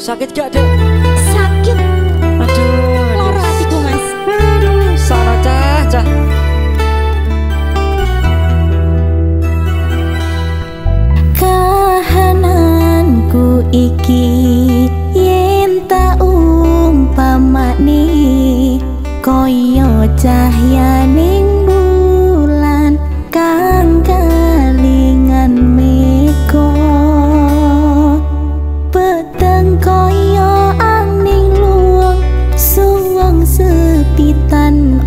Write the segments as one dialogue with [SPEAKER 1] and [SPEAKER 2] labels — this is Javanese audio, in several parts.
[SPEAKER 1] Sakit gak, Dek?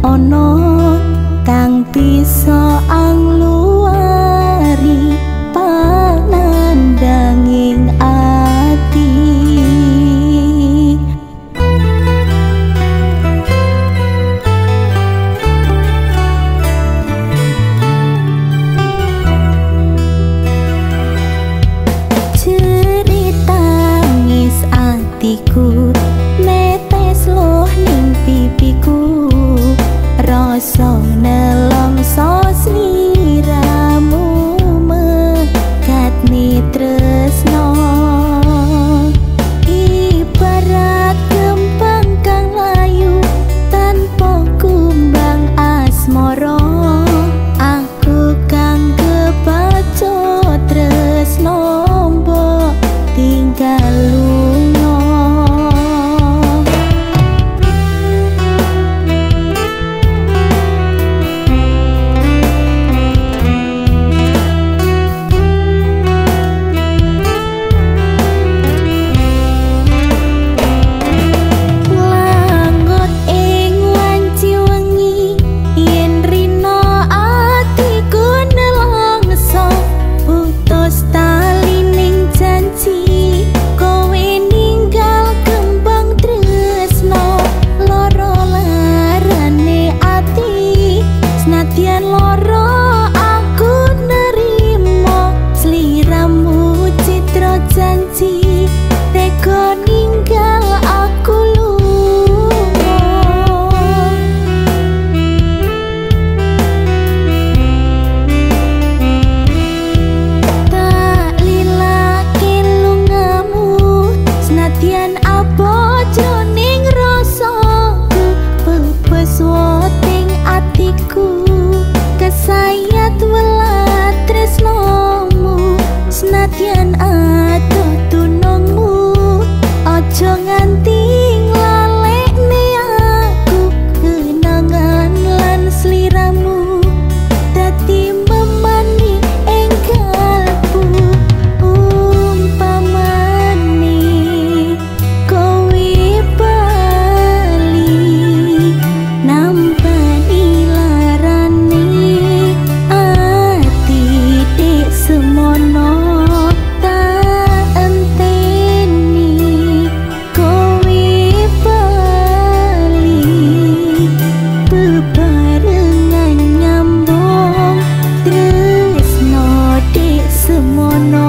[SPEAKER 2] ana kang bisa no